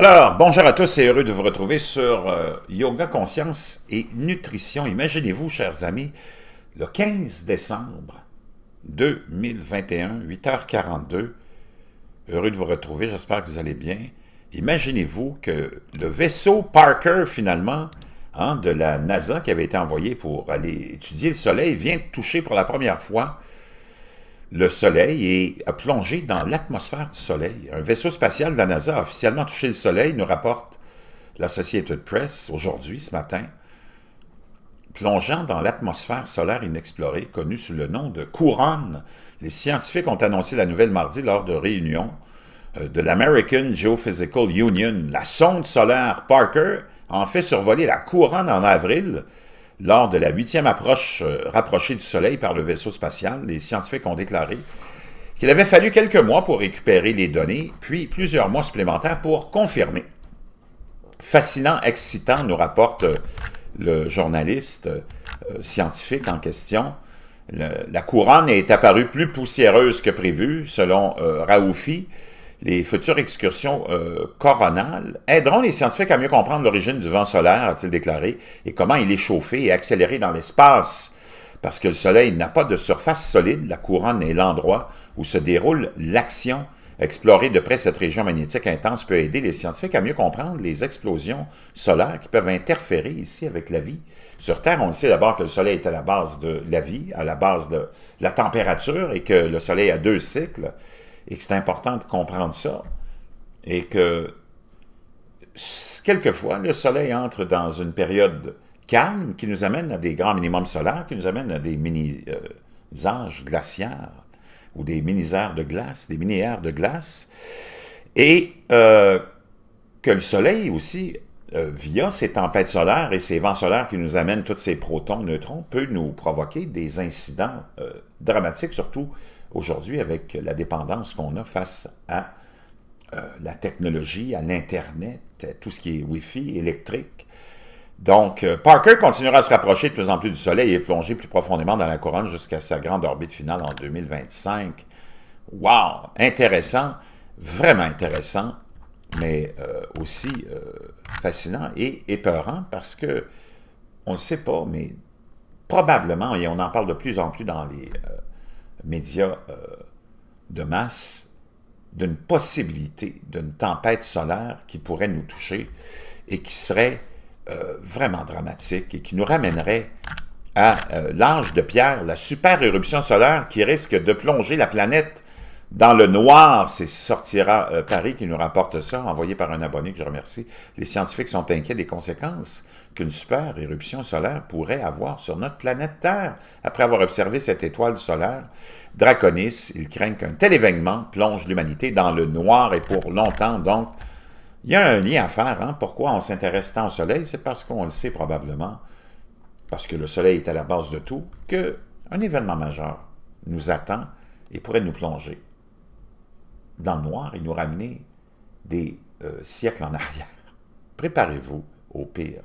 Alors, bonjour à tous et heureux de vous retrouver sur euh, Yoga Conscience et Nutrition. Imaginez-vous, chers amis, le 15 décembre 2021, 8h42, heureux de vous retrouver, j'espère que vous allez bien. Imaginez-vous que le vaisseau Parker, finalement, hein, de la NASA, qui avait été envoyé pour aller étudier le Soleil, vient de toucher pour la première fois le Soleil et a plongé dans l'atmosphère du Soleil. Un vaisseau spatial de la NASA a officiellement touché le Soleil, nous rapporte l'Associated Press aujourd'hui, ce matin, plongeant dans l'atmosphère solaire inexplorée, connue sous le nom de couronne. Les scientifiques ont annoncé la nouvelle mardi lors de réunion euh, de l'American Geophysical Union. La sonde solaire Parker en fait survolé la couronne en avril, lors de la huitième approche euh, rapprochée du Soleil par le vaisseau spatial, les scientifiques ont déclaré qu'il avait fallu quelques mois pour récupérer les données, puis plusieurs mois supplémentaires pour confirmer. Fascinant, excitant, nous rapporte euh, le journaliste euh, scientifique en question. la couronne est apparue plus poussiéreuse que prévu, selon Raoufi, les futures excursions euh, coronales aideront les scientifiques à mieux comprendre l'origine du vent solaire, a-t-il déclaré, et comment il est chauffé et accéléré dans l'espace. Parce que le Soleil n'a pas de surface solide, la couronne est l'endroit où se déroule l'action. Explorer de près cette région magnétique intense peut aider les scientifiques à mieux comprendre les explosions solaires qui peuvent interférer ici avec la vie. Sur Terre, on sait d'abord que le Soleil est à la base de la vie, à la base de la température, et que le Soleil a deux cycles et que c'est important de comprendre ça, et que quelquefois, le Soleil entre dans une période calme qui nous amène à des grands minimums solaires, qui nous amène à des mini-âges glaciaires, ou des mini-aires de glace, des mini-aires de glace, et euh, que le Soleil aussi, euh, via ces tempêtes solaires et ces vents solaires qui nous amènent tous ces protons, neutrons, peut nous provoquer des incidents euh, dramatiques, surtout aujourd'hui avec la dépendance qu'on a face à euh, la technologie, à l'Internet, tout ce qui est Wi-Fi, électrique. Donc, Parker continuera à se rapprocher de plus en plus du Soleil et plonger plus profondément dans la couronne jusqu'à sa grande orbite finale en 2025. Wow! Intéressant, vraiment intéressant, mais euh, aussi fascinant et épeurant parce que, on ne sait pas, mais probablement, et on en parle de plus en plus dans les médias euh, de masse d'une possibilité d'une tempête solaire qui pourrait nous toucher et qui serait euh, vraiment dramatique et qui nous ramènerait à euh, l'âge de pierre, la super éruption solaire qui risque de plonger la planète dans le noir, c'est Sortira Paris qui nous rapporte ça, envoyé par un abonné que je remercie. Les scientifiques sont inquiets des conséquences qu'une super éruption solaire pourrait avoir sur notre planète Terre. Après avoir observé cette étoile solaire, Draconis, ils craignent qu'un tel événement plonge l'humanité dans le noir et pour longtemps. Donc, il y a un lien à faire. Hein? Pourquoi on s'intéresse tant au Soleil? C'est parce qu'on le sait probablement, parce que le Soleil est à la base de tout, qu'un événement majeur nous attend et pourrait nous plonger dans le noir et nous ramener des euh, siècles en arrière. Préparez-vous au pire.